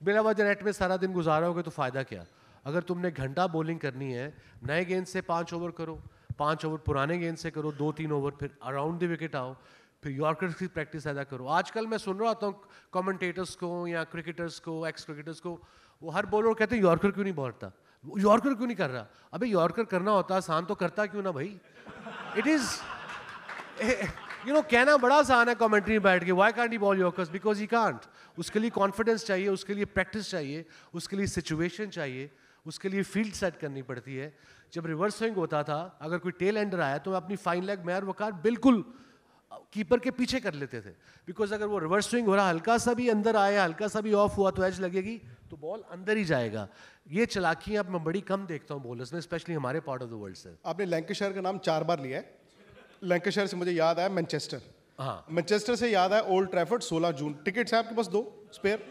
बिना वजह नेट में सारा दिन गुजारा होगा तो फ़ायदा क्या? अगर तुमने घंटा बॉलिंग करनी है, नए गेंद से पाँच ओवर करो। पाँच ओवर पुराने गेंद से करो, दो तीन ओवर, फिर अराउंड द विकेट आओ, फिर यॉर्कर की प्रैक्टिस अदा करो। आजकल मैं सुन रहा होता हूँ कमेंटेटर्स को या क्रिकेटर्स को एक्स क्रिकेटर्स को, वो हर बॉलर कहते हैं यॉर्कर क्यों नहीं मारता यॉर्कर क्यों नहीं कर रहा? अबे यॉर्कर करना होता, आसान तो करता क्यों ना भाई? इट इज़ यू नो कहना बड़ा आसान है कमेंट्री में बैठ के why can't he bowl yorkers because he can't उसके लिए कॉन्फिडेंस चाहिए, उसके लिए प्रैक्टिस चाहिए, उसके लिए सिचुएशन चाहिए। उसके लिए फ़ील्ड सेट करनी पड़ती है। जब रिवर्स स्विंग होता था अगर कोई टेल एंडर आया तो मैं अपनी फाइन लेग मैं और वकार बिल्कुल कीपर के पीछे कर लेते थे। बिकॉज़ अगर वो रिवर्स स्विंग हो रहा हल्का सा भी अंदर आया हल्का सा भी ऑफ़ हुआ तो एज लगेगी तो बॉल अंदर ही जाएगा। ये चलाकियाँ अब मैं बड़ी कम देखता हूँ बॉलर्स में स्पेशली हमारे पार्ट ऑफ़ द वर्ल्ड से। आपने लैंकेशर का नाम चार बार लिया है। लैंकेशर से मुझे याद आया मैनचेस्टर हाँ। मैनचेस्टर से याद आया ओल्ड ट्रैफर्ड 16 जून। टिकट्स हैं आपके पास दो स्पेयर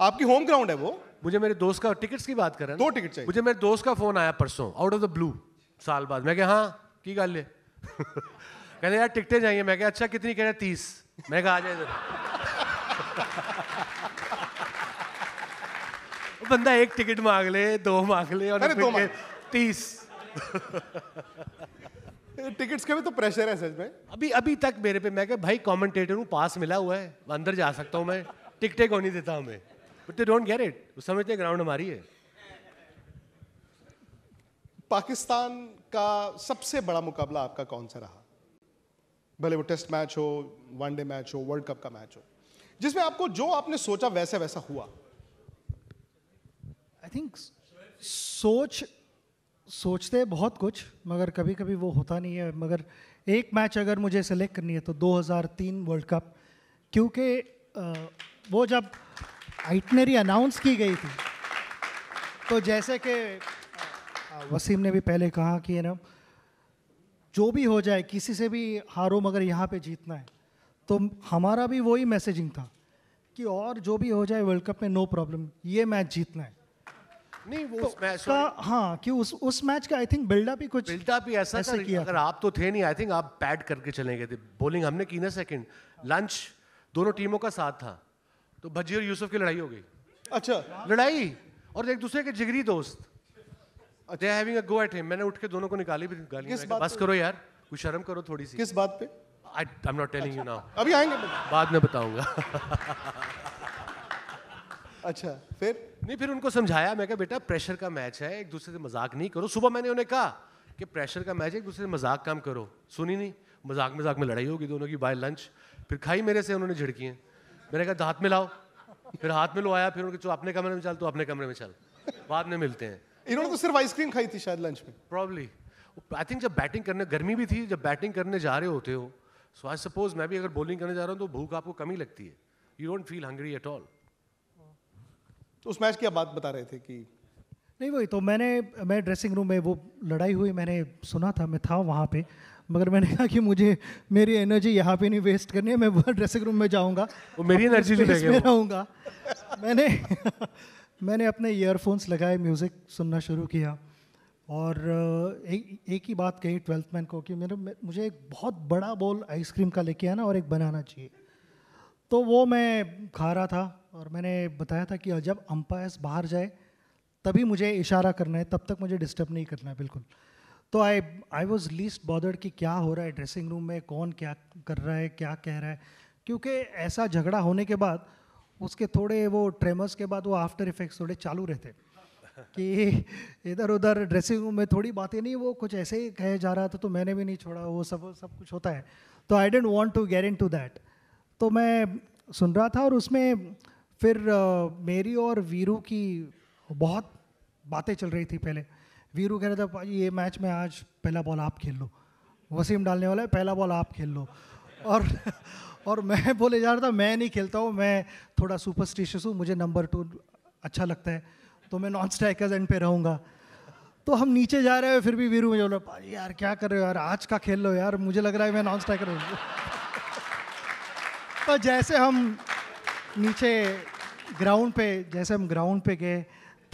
आपकी होम ग्राउंड है वो। मुझे मेरे दोस्त का टिकट्स की बात कर रहे हैं दो टिकट चाहिए। मुझे मेरे दोस्त का फ़ोन आया परसों आउट ऑफ़ द ब्लू साल बाद। मैं कहा हाँ की गल है? कहते यार टिकटें चाहिए। मैं कहा अच्छा कितनी? कह रहे तीस. मैं कहा आ जाए इधर. बंदा एक टिकट मांग ले दो मांग ले और दो मांग। तीस। टिकट्स का भी तो प्रेशर है सच में। अभी अभी तक मेरे पे मैं क्या भाई कमेंटेटर हूँ पास मिला हुआ है अंदर जा सकता हूँ मैं। टिकटे को नहीं देता हमें? But they don't get it वो समझते ग्राउंड हमारी है। पाकिस्तान का सबसे बड़ा मुकाबला आपका कौन सा रहा? भले वो टेस्ट मैच हो वनडे मैच हो वर्ल्ड कप का मैच हो। जिसमें आपको जो आपने सोचा वैसा वैसा हुआ। आई थिंक सोच सोचते हैं बहुत कुछ मगर कभी कभी वो होता नहीं है। मगर एक मैच अगर मुझे सेलेक्ट करनी है तो 2003 वर्ल्ड कप। क्योंकि वो जब आइटनरी अनाउंस की गई थी। तो जैसे कि वसीम ने भी पहले कहा कि ना जो भी हो जाए किसी से भी हारो मगर यहाँ पे जीतना है। तो हमारा भी वही मैसेजिंग था कि और जो भी हो जाए वर्ल्ड कप में नो प्रॉब्लम ये मैच जीतना है। नहीं वो तो उस मैच का हाँ कि उस उस मैच का आई थिंक बिल्डअप ही कुछ बिल्डअप ही ऐसा ऐसे किया अगर आप तो थे नहीं आई थिंक आप बैट करके चले गए थे। बॉलिंग हमने की ना सेकंड लंच दोनों टीमों का साथ था। तो भज्जी और यूसुफ की लड़ाई हो गई। अच्छा। लड़ाई और एक दूसरे के जिगरी दोस्त। They having a go at him मैंने उठ के दोनों को निकाली भी गाली किस बात बस करो यार कुछ शर्म करो थोड़ी सी। किस बात पे? I I am not telling you now अभी आएँगे बाद में बताऊँगा। अच्छा फिर? नहीं फिर उनको समझाया। मैं कहा बेटा प्रेशर का मैच है एक दूसरे से मज़ाक नहीं करो। सुबह मैंने उन्हें कहा कि प्रेशर का मैच है एक दूसरे से मज़ाक काम करो। सुनी नहीं। मज़ाक मज़ाक में लड़ाई होगी दोनों की बाय लंच फिर खाई मेरे से उन्होंने झिड़की मैंने कहा हाथ में लाओ फिर हाथ में लो आया फिर उनके अपने कमरे में चल तो अपने कमरे में चल। बाद में मिलते हैं। इन्होंने तो सिर्फ़ आइसक्रीम खाई थी शायद लंच में। प्रॉब्ली आई थिंक जब बैटिंग करने गर्मी भी थी जब बैटिंग करने जा रहे होते हो सो आई सपोज़ मैं भी अगर बॉलिंग करने जा रहा हूँ तो भूख आपको कमी लगती है। You don't feel hungry at all तो उस मैच की आप बात बता रहे थे कि नहीं वही तो मैंने मैं ड्रेसिंग रूम में वो लड़ाई हुई मैंने सुना था मैं था वहाँ पे। मगर मैंने कहा कि मुझे मेरी एनर्जी यहाँ पे नहीं वेस्ट करनी है मैं ड्रेसिंग रूम में जाऊँगा। वो मेरी एनर्जी में रहूँगा। मैंने मैंने अपने ईयरफोन्स लगाए म्यूज़िक सुनना शुरू किया। और एक एक ही बात कही ट्वेल्थ मैन को कि मेरे मुझे एक बहुत बड़ा बोल आइसक्रीम का लेके आना और एक बनाना चाहिए। तो वो मैं खा रहा था और मैंने बताया था कि जब अम्पायर्स बाहर जाए तभी मुझे इशारा करना है तब तक मुझे डिस्टर्ब नहीं करना है बिल्कुल। तो I I was least bothered कि क्या हो रहा है ड्रेसिंग रूम में कौन क्या कर रहा है क्या कह रहा है। क्योंकि ऐसा झगड़ा होने के बाद उसके थोड़े वो ट्रेमर्स के बाद वो आफ्टर इफेक्ट्स थोड़े चालू रहते। कि इधर उधर ड्रेसिंग रूम में थोड़ी बातें नहीं वो कुछ ऐसे ही कहे जा रहा था तो मैंने भी नहीं छोड़ा वो सब सब कुछ होता है। तो I don't want to get in to that तो मैं सुन रहा था और उसमें फिर अ, मेरी और वीरू की बहुत बातें चल रही थी पहले। वीरू कह रहा था ये मैच में आज पहला बॉल आप खेल लो। वसीम डालने वाला है, पहला बॉल आप खेल लो। और और मैं बोले जा रहा था, मैं नहीं खेलता हूँ, मैं थोड़ा सुपरस्टिशियस हूँ, मुझे नंबर टू अच्छा लगता है तो मैं नॉन स्ट्राइकर्स एंड पे रहूँगा। तो हम नीचे जा रहे हैं, फिर भी वीरू मुझे बोला भाई यार, क्या कर रहे हो यार? आज का खेल लो यार, मुझे लग रहा है मैं नॉन स्ट्राइकर हूँ। तो जैसे हम नीचे ग्राउंड पे, जैसे हम ग्राउंड पे गए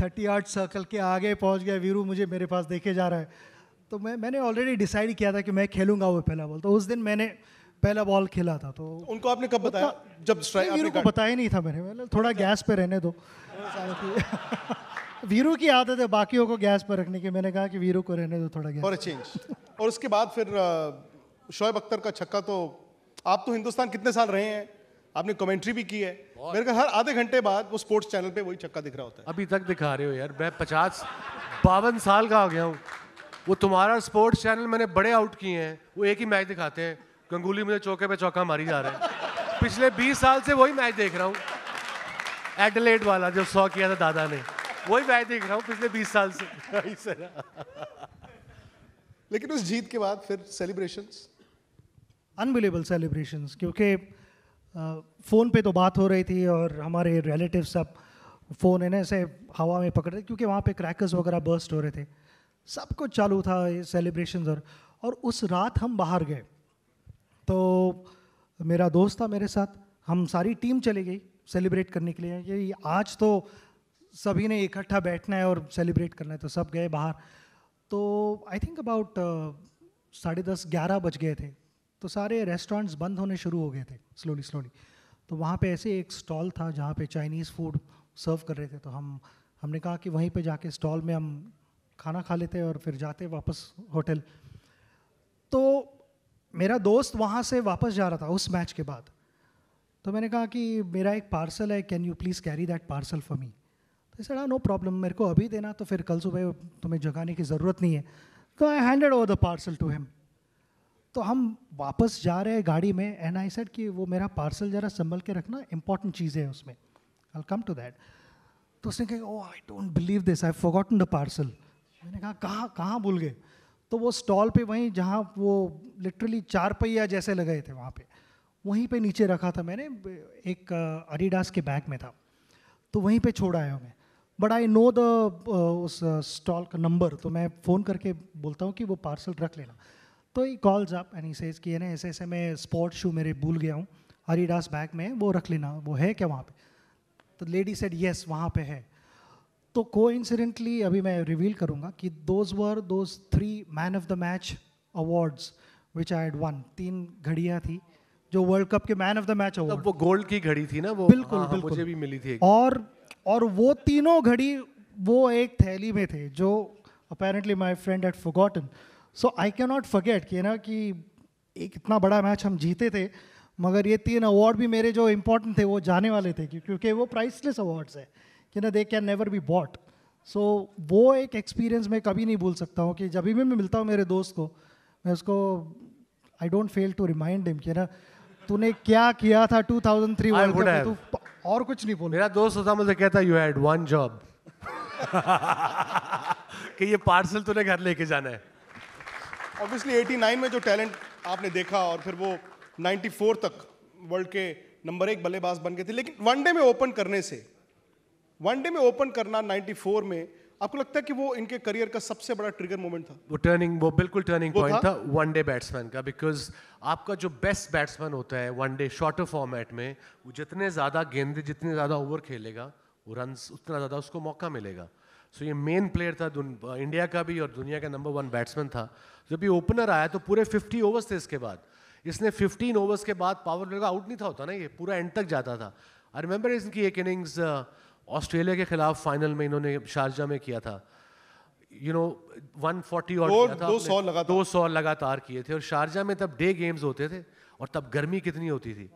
थर्टी आर्ट सर्कल के आगे पहुँच गया वीरू मुझे मेरे पास देखे जा रहा है। तो मैं मैंने ऑलरेडी डिसाइड किया था कि मैं खेलूँगा वो पहला बॉल तो उस दिन मैंने पहला बॉल खेला था तो उनको आपने कब बताया? जब स्ट्राइक वीरू को बताया नहीं था मैंने। मैंने थोड़ा गैस पे रहने दो। वीरू की आदत है बाकियों को गैस पर रखने की। मैंने कहा कि वीरू को रहने दो थोड़ा गैस और चेंज और उसके बाद फिर शोएब अख्तर का छक्का तो आप तो हिंदुस्तान कितने साल रहे हैं? आपने कमेंट्री भी की है। मेरे ख्याल हर आधे घंटे बाद वो स्पोर्ट्स चैनल पे वही छक्का दिख रहा होता है। अभी तक दिखा रहे हो यार मैं पचास बावन साल का हो गया हूँ। वो तुम्हारा स्पोर्ट्स चैनल मैंने बड़े आउट किए हैं वो एक ही मैच दिखाते हैं। गंगुली मुझे चौके पे चौका मारी जा रहा है। पिछले 20 साल से वही मैच देख रहा हूँ। एडलेट वाला जो सौ किया था दादा ने वही मैच देख रहा हूँ पिछले 20 साल से। लेकिन उस जीत के बाद फिर सेलिब्रेशंस अनबिलेबल सेलिब्रेशंस क्योंकि फ़ोन पे तो बात हो रही थी और हमारे रिलेटिव सब फ़ोन है ऐसे हवा में पकड़ रहे क्योंकि वहाँ पे क्रैकर्स वगैरह बर्स्ट हो रहे थे। सब कुछ चालू था ये सेलिब्रेशन और और उस रात हम बाहर गए। तो मेरा दोस्त था मेरे साथ, हम सारी टीम चली गई सेलिब्रेट करने के लिए। ये आज तो सभी ने इकट्ठा बैठना है और सेलिब्रेट करना है तो सब गए बाहर। तो आई थिंक अबाउट साढ़े दस, ग्यारह बज गए थे। तो सारे रेस्टोरेंट्स बंद होने शुरू हो गए थे स्लोली स्लोली तो वहाँ पे ऐसे एक स्टॉल था जहाँ पे चाइनीज़ फ़ूड सर्व कर रहे थे। तो हम, हमने कहा कि वहीं पे जाके स्टॉल में हम खाना खा लेते और फिर जाते वापस होटल तो मेरा दोस्त वहाँ से वापस जा रहा था उस मैच के बाद। तो मैंने कहा कि मेरा एक पार्सल है can you please carry that parcel for me तो सड़ा नो प्रॉब्लम मेरे को अभी देना तो फिर कल सुबह तुम्हें जगाने की ज़रूरत नहीं है. तो I handed over the parcel to him तो हम वापस जा रहे हैं गाड़ी में एंड आई सेड कि वो मेरा पार्सल ज़रा संभल के रखना इंपॉर्टेंट चीज़ है उसमें। आई कम टू दैट तो उसने कहा ओ I don't believe this I forgotten the parcel मैंने कहा, कहाँ कहाँ भूल गए? तो वो स्टॉल पे वहीं जहाँ वो लिटरली चार पहिया जैसे लगे थे वहाँ पे, वहीं पे नीचे रखा था मैंने, एक अडीडास के बैग में था। तो वहीं पे छोड़ आया मैं बट आई नो द उस स्टॉल का नंबर तो मैं फ़ोन करके बोलता हूँ कि वो पार्सल रख लेना। तो he calls up and he says कि ना ऐसे ऐसे मैं स्पोर्ट शू मेरे भूल गया हूँ। अरीडास बैग में वो रख लेना वो है क्या वहाँ पे? तो लेडी सेड यस वहाँ पे है। तो को अभी मैं रिवील करूँगा कि those were those three man of the match awards which I had won तीन घड़ियाँ थी जो वर्ल्ड कप के man of the match award वो गोल्ड की घड़ी थी ना वो? बिल्कुल हाँ, हाँ बिल्कुल। मुझे भी मिली थी और और वो तीनों घड़ी वो एक थैली में थे जो apparently my friend had forgotten so I can not forget कि ना कि एक इतना बड़ा मैच हम जीते थे मगर ये तीन अवार्ड भी मेरे जो इम्पोर्टेंट थे वो जाने वाले थे क्योंकि वो प्राइसलेस अवार्ड्स है कि ना they can never be bought so वो एक एक्सपीरियंस मैं कभी नहीं भूल सकता हूँ कि जब भी मैं मिलता हूँ मेरे दोस्त को मैं उसको I don't fail to remind him कि ना तूने क्या किया था 2003 वर्ल्ड कप में? तू और कुछ नहीं बोल। मेरा दोस्त होता मुझे कहता यू हैड वन जॉब कि ये पार्सल तूने घर लेके जाना है। ऑब्वियसली 89 में जो टैलेंट आपने देखा और फिर वो 94 तक वर्ल्ड के नंबर एक बल्लेबाज बन गए थे। लेकिन वनडे में ओपन करने से वनडे में ओपन करना 94 में आपको लगता है कि वो इनके करियर का सबसे बड़ा ट्रिगर मोमेंट था? वो टर्निंग वो बिल्कुल टर्निंग पॉइंट था? वनडे बैट्समैन का बिकॉज़ आपका जो बेस्ट बैट्समैन होता है वनडे शॉर्टर फॉर्मेट में वो जितने ज़्यादा गेंदे जितने ज़्यादा ओवर खेलेगा वो रन उतना ज़्यादा उसको मौका मिलेगा। सो ये मेन प्लेयर था इंडिया का भी और दुनिया का नंबर वन बैट्समैन था। जब ये ओपनर आया तो पूरे 50 ओवर्स थे इसके बाद। इसने 15 ओवर्स के बाद पावर प्ले का आउट नहीं था होता ना ये पूरा एंड तक जाता था। आई रिमेंबर इसकी एक इनिंग्स ऑस्ट्रेलिया के खिलाफ फाइनल में इन्होंने शारजा में किया था। यू नो 140 और दो, सौ लगातार। दो सौ लगातार किए थे और शारजा में तब डे गेम्स होते थे और तब गर्मी कितनी होती थी।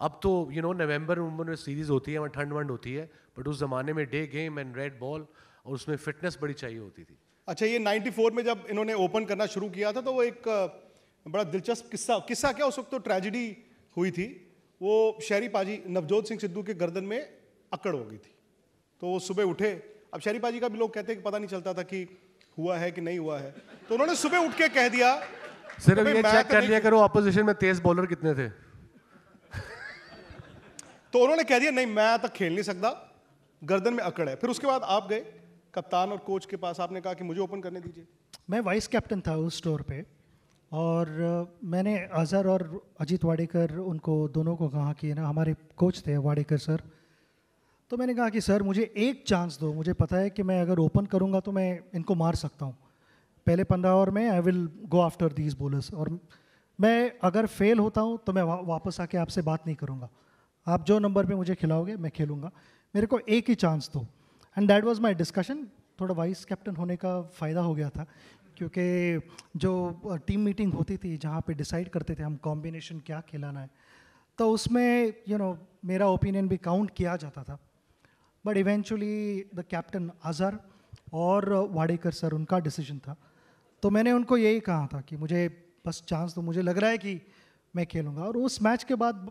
अब तो यू नो नवंबर में सीरीज़ होती है वहाँ ठंड वंड होती है बट उस जमाने में day game and red ball और उसमें फिटनेस बड़ी चाहिए होती थी। अच्छा ये 94 में जब इन्होंने ओपन करना शुरू किया था तो वो एक बड़ा दिलचस्प किस्सा किस्सा क्या उस वक्त तो ट्रेजिडी हुई थी? वो शहरी पाजी नवजोत सिंह सिद्धू के गर्दन में अकड़ हो गई थी। तो वो सुबह उठे। अब शहरी पाजी का भी लोग कहते हैं कि पता नहीं चलता था कि हुआ है कि नहीं हुआ है। तो उन्होंने सुबह उठ के कह दिया सिर्फ़ ये चेक तो कर लिया करो अपोजिशन में तेज बॉलर कितने थे? तो उन्होंने कह दिया नहीं मैं तक खेल नहीं सकता। गर्दन में अकड़ है। फिर उसके बाद आप गए। कप्तान और कोच के पास आपने कहा कि मुझे ओपन करने दीजिए। मैं वाइस कैप्टन था उस स्टोर पे और मैंने अजहर और अजीत वाडेकर उनको दोनों को कहा कि ना हमारे कोच थे वाडेकर सर। तो मैंने कहा कि सर मुझे एक चांस दो मुझे पता है कि मैं अगर ओपन करूँगा तो मैं इनको मार सकता हूँ। पहले पंद्रह ओवर में I will go after these bowlers और मैं अगर फेल होता हूँ तो मैं वा, वापस आके आपसे बात नहीं करूँगा। आप जो नंबर पे मुझे खिलाओगे मैं खेलूँगा। मेरे को एक ही चांस दो। And that was my discussion थोड़ा वाइस कैप्टन होने का फ़ायदा हो गया था क्योंकि जो टीम मीटिंग होती थी जहाँ पे डिसाइड करते थे हम कॉम्बिनेशन क्या खिलाना है तो उसमें यू you नो know, मेरा ओपिनियन भी काउंट किया जाता था। But eventually the captain Azhar और वाडेकर सर उनका डिसीज़न था। तो मैंने उनको यही कहा था कि मुझे बस चांस तो मुझे लग रहा है कि मैं खेलूँगा। और उस मैच के बाद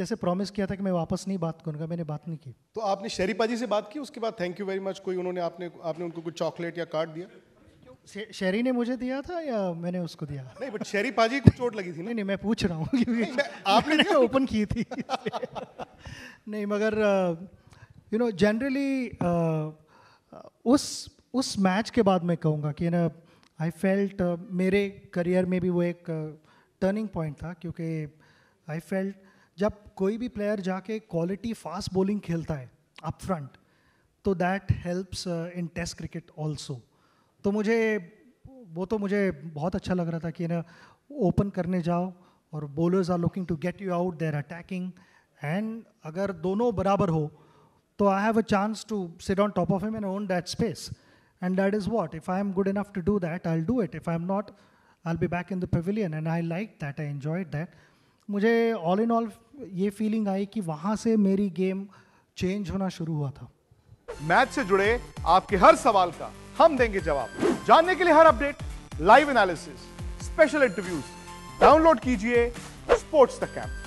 जैसे प्रॉमिस किया था कि मैं वापस नहीं बात करूँगा मैंने बात नहीं की। तो आपने शेरी पाजी से बात की उसके बाद थैंक यू वेरी मच कोई उन्होंने आपने आपने उनको कुछ चॉकलेट या कार्ड दिया? शेरी ने मुझे दिया था या मैंने उसको दिया? नहीं बट शेरी पाजी को चोट लगी थी नहीं नहीं मैं पूछ रहा हूँ आपने ओपन की थी। नहीं मगर यू नो जनरली उस उस मैच के बाद मैं कहूँगा कि ना आई फेल्ट मेरे करियर में भी वो एक टर्निंग uh, पॉइंट था क्योंकि आई फेल्ट जब कोई भी प्लेयर जाके क्वालिटी फास्ट बॉलिंग खेलता है अप फ्रंट तो that helps in test cricket also तो मुझे, वो तो मुझे बहुत अच्छा लग रहा था कि ना ओपन करने जाओ और bowlers are looking to get you out there attacking and अगर दोनों बराबर हो तो I have a chance to sit on top of him and own that space and that is what if I am good enough to do that I do it if I am not I be back in the pavilion and I like that I enjoyed that मुझे all in all ये feeling आई कि वहाँ से मेरी game change होना शुरू हुआ था। मैच से जुड़े आपके हर सवाल का हम देंगे जवाब। जानने के लिए हर update live analysis special interviews download कीजिए स्पोर्ट्स द कैंप